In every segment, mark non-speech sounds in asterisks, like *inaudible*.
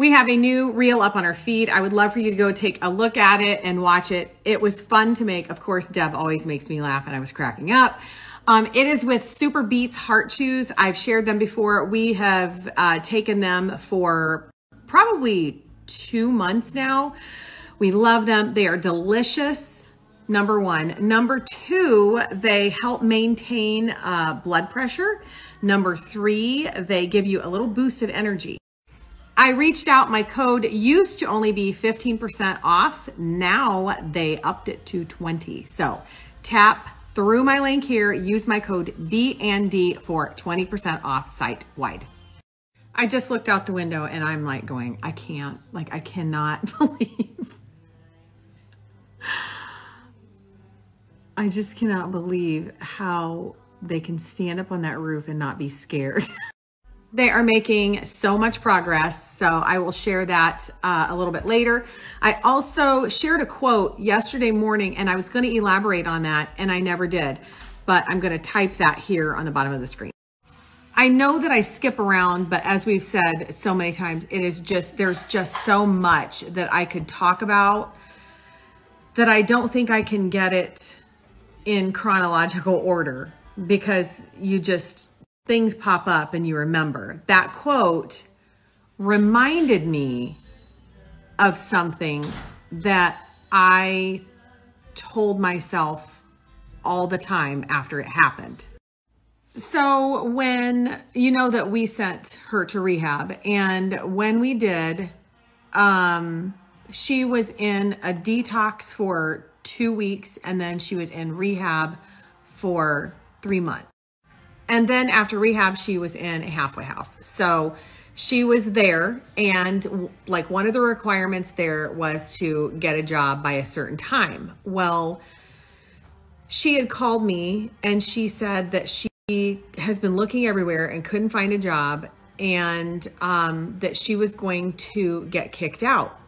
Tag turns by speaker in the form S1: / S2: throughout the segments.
S1: We have a new reel up on our feed. I would love for you to go take a look at it and watch it. It was fun to make. Of course, Deb always makes me laugh and I was cracking up. Um, it is with SuperBeets Heart Chews. I've shared them before. We have uh, taken them for probably two months now. We love them. They are delicious. Number one. Number two, they help maintain uh, blood pressure. Number three, they give you a little boost of energy. I reached out. My code used to only be 15% off. Now they upped it to 20. So tap through my link here, use my code D&D for 20% off site wide. I just looked out the window and I'm like going, I can't, like I cannot *laughs* believe. I just cannot believe how they can stand up on that roof and not be scared. *laughs* They are making so much progress, so I will share that uh, a little bit later. I also shared a quote yesterday morning, and I was going to elaborate on that, and I never did, but I'm going to type that here on the bottom of the screen. I know that I skip around, but as we've said so many times, it is just, there's just so much that I could talk about that I don't think I can get it in chronological order because you just, things pop up and you remember. That quote reminded me of something that I told myself all the time after it happened. So, when you know that we sent her to rehab, and when we did, um, she was in a detox for two weeks, and then she was in rehab for three months. And then after rehab, she was in a halfway house. So she was there, and like one of the requirements there was to get a job by a certain time. Well, she had called me and she said that she has been looking everywhere and couldn't find a job, and um, that she was going to get kicked out.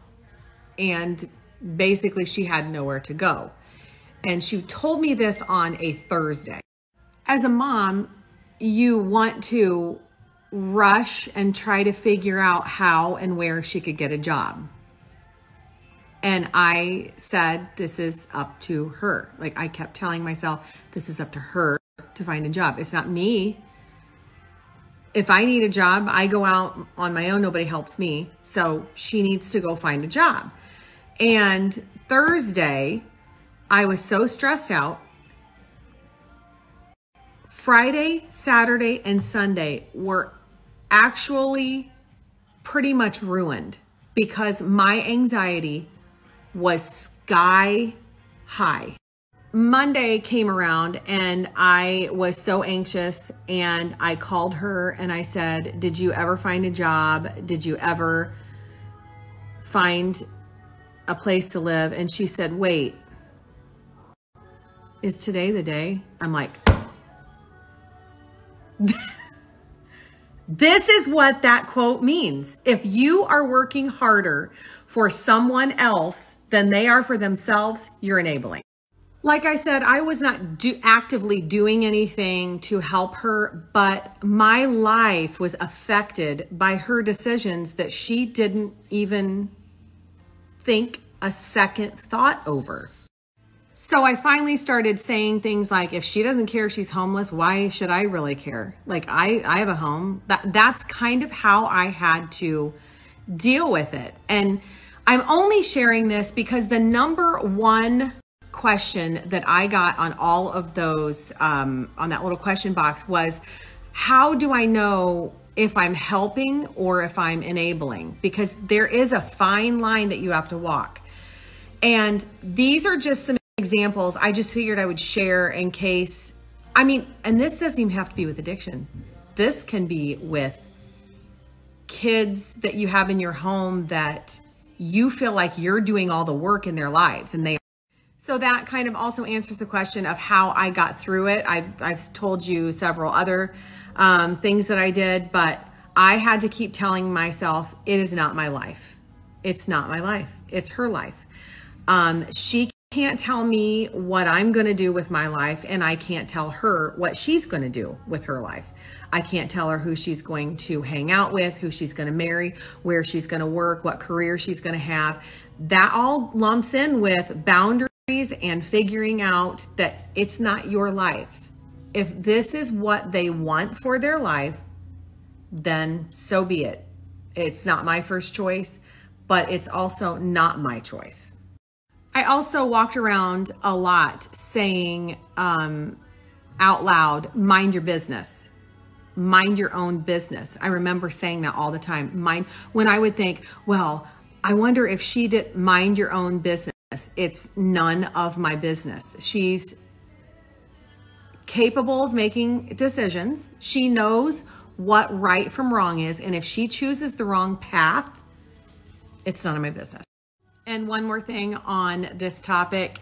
S1: And basically, she had nowhere to go. And she told me this on a Thursday. As a mom, you want to rush and try to figure out how and where she could get a job. And I said, this is up to her. Like I kept telling myself, this is up to her to find a job. It's not me. If I need a job, I go out on my own. Nobody helps me. So she needs to go find a job. And Thursday, I was so stressed out Friday, Saturday, and Sunday were actually pretty much ruined because my anxiety was sky high. Monday came around and I was so anxious and I called her and I said, Did you ever find a job? Did you ever find a place to live? And she said, Wait, is today the day? I'm like, *laughs* this is what that quote means. If you are working harder for someone else than they are for themselves, you're enabling. Like I said, I was not do actively doing anything to help her, but my life was affected by her decisions that she didn't even think a second thought over. So I finally started saying things like, if she doesn't care she's homeless, why should I really care? Like I, I have a home. That that's kind of how I had to deal with it. And I'm only sharing this because the number one question that I got on all of those, um, on that little question box was, how do I know if I'm helping or if I'm enabling? Because there is a fine line that you have to walk. And these are just some examples I just figured I would share in case. I mean, and this doesn't even have to be with addiction. This can be with kids that you have in your home that you feel like you're doing all the work in their lives and they so that kind of also answers the question of how I got through it. I've, I've told you several other um, things that I did, but I had to keep telling myself, it is not my life. It's not my life. It's her life. Um, she can't tell me what I'm going to do with my life, and I can't tell her what she's going to do with her life. I can't tell her who she's going to hang out with, who she's going to marry, where she's going to work, what career she's going to have. That all lumps in with boundaries and figuring out that it's not your life. If this is what they want for their life, then so be it. It's not my first choice, but it's also not my choice. I also walked around a lot saying um, out loud, mind your business. Mind your own business. I remember saying that all the time. Mind when I would think, well, I wonder if she did mind your own business. It's none of my business. She's capable of making decisions. She knows what right from wrong is. And if she chooses the wrong path, it's none of my business. And one more thing on this topic.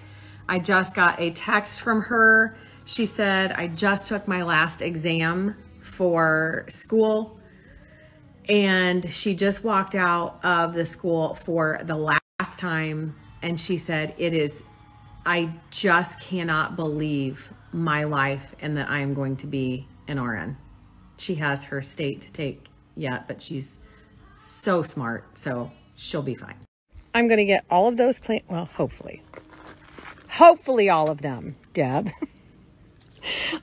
S1: I just got a text from her. She said, I just took my last exam for school and she just walked out of the school for the last time and she said it is i just cannot believe my life and that i am going to be an rn she has her state to take yet but she's so smart so she'll be fine i'm going to get all of those plant well hopefully hopefully all of them deb *laughs*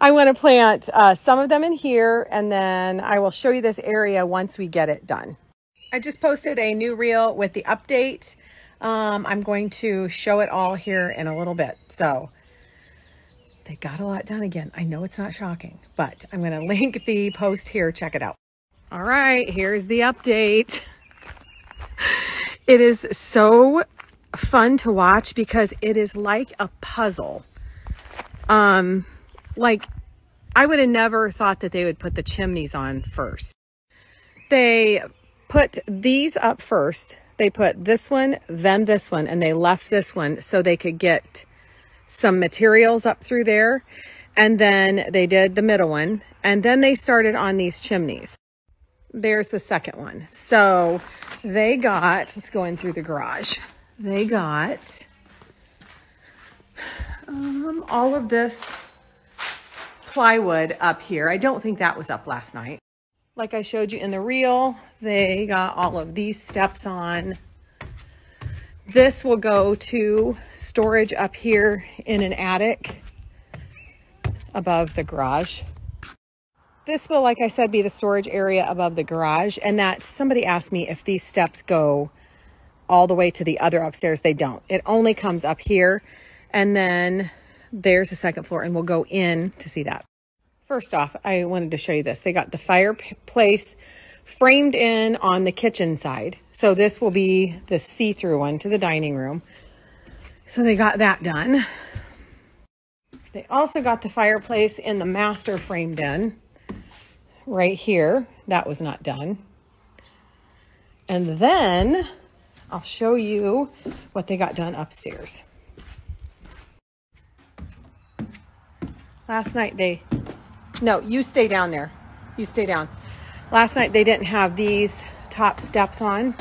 S1: I want to plant uh, some of them in here and then I will show you this area once we get it done. I just posted a new reel with the update. Um, I'm going to show it all here in a little bit. So they got a lot done again. I know it's not shocking, but I'm going *laughs* to link the post here. Check it out. All right, here's the update. *laughs* It is so fun to watch because it is like a puzzle. Um, like, I would have never thought that they would put the chimneys on first. They put these up first. They put this one, then this one, and they left this one so they could get some materials up through there. And then they did the middle one. And then they started on these chimneys. There's the second one. So they got, let's go in through the garage. They got um, all of this plywood up here. I don't think that was up last night. Like I showed you in the reel, they got all of these steps on. This will go to storage up here in an attic above the garage. This will, like I said, be the storage area above the garage. And that somebody asked me if these steps go all the way to the other upstairs. They don't. It only comes up here. And then there's the second floor and we'll go in to see that. First off, I wanted to show you this. They got the fireplace framed in on the kitchen side. So this will be the see-through one to the dining room. So they got that done. They also got the fireplace in the master framed in right here. That was not done. And then I'll show you what they got done upstairs. Last night they no, you stay down there. You stay down. Last night they didn't have these top steps on.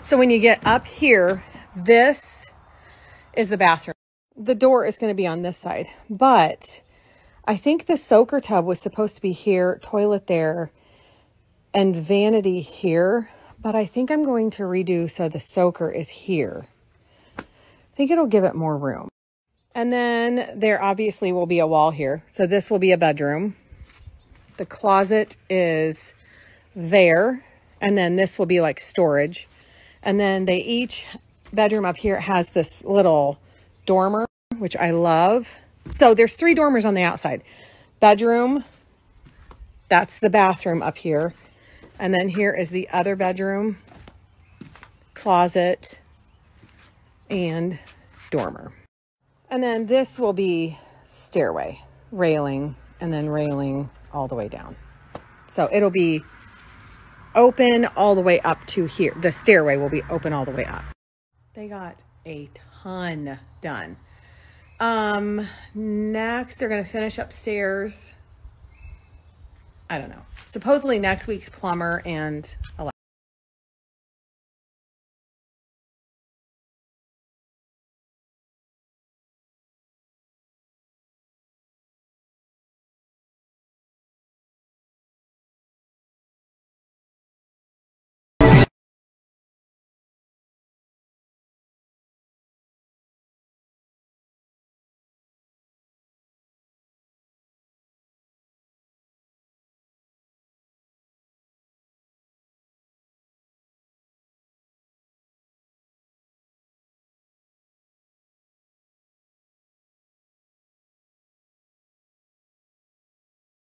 S1: So when you get up here, this is the bathroom. The door is going to be on this side, but I think the soaker tub was supposed to be here, toilet there, and vanity here, but I think I'm going to redo so the soaker is here. I think it'll give it more room. And then there obviously will be a wall here. So this will be a bedroom. The closet is there. And then this will be like storage. And then they each bedroom up here has this little dormer, which I love. So there's three dormers on the outside. Bedroom, that's the bathroom up here. And then here is the other bedroom, closet, and dormer. And then this will be stairway, railing, and then railing all the way down. So it'll be open all the way up to here. The stairway will be open all the way up. They got a ton done. Um, next, they're going to finish upstairs. I don't know. Supposedly next week's plumber and